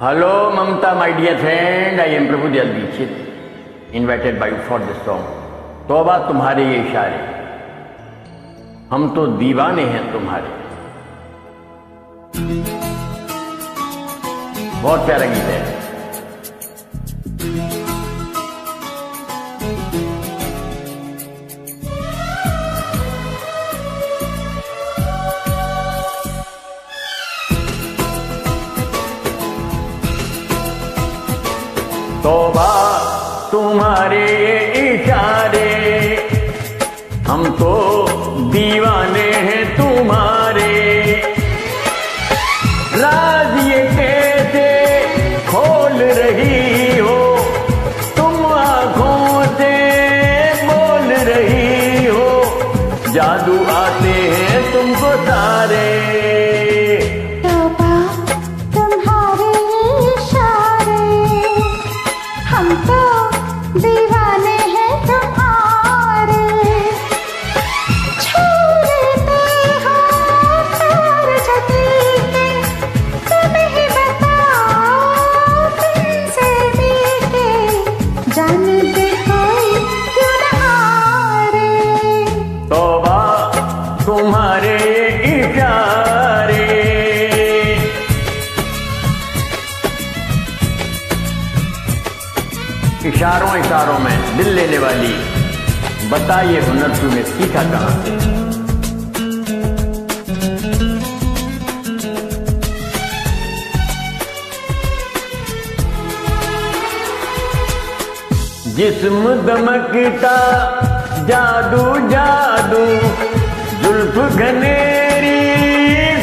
Hello Mamta my dear friend I am Prabhu Dayal Dikshit invited by for this song तोबा तुम्हारे ये इशारे हम तो दीवाने हैं तुम्हारे बहुत प्यारा गीत है तोबा तुम्हारे इशारे। हम तो दीवाने हैं तुम्हारे। राज ये कैसे खोल रही हो? तुम आँखों से बोल रही हो। जादू इशारों इशारों में दिल लेने वाली बताइए हुनर तूने सीखा कहाँ से? जिस्म दमकता जादू जादू, जुल्फ घनेरी,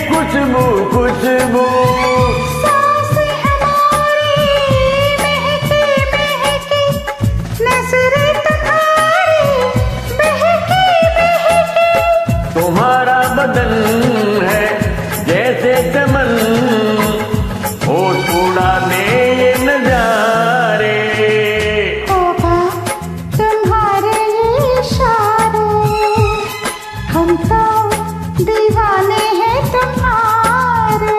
खुशबू खुशबू। दीवाने हैं तुम्हारे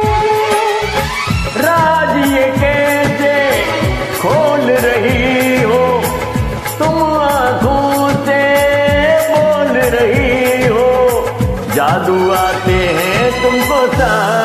राज ये कैसे खोल रही हो? तुम आँखों से बोल रही हो? जादू आते हैं तुमको सारे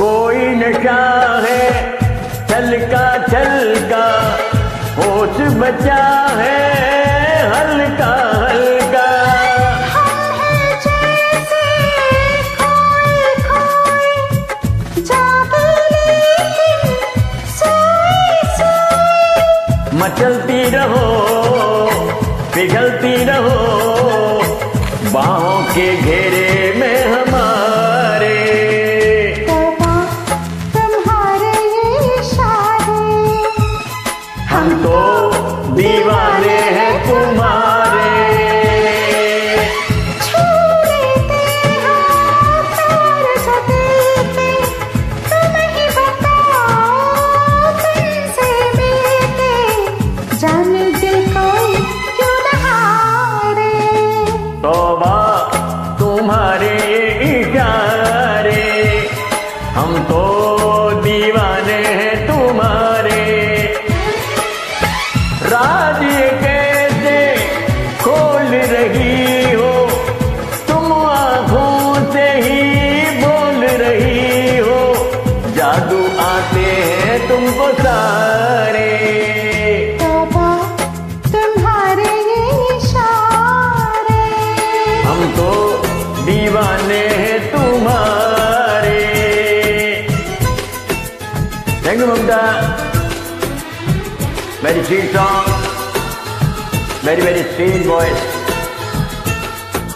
कोई नशा है छलका छलका होश बचा मचलती रहो पिघलती रहो बाहों के घेरे Buddha, very sweet song, very, very sweet voice.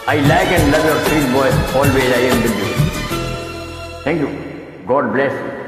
I like and love your sweet voice. Always I am with you. Thank you. God bless you.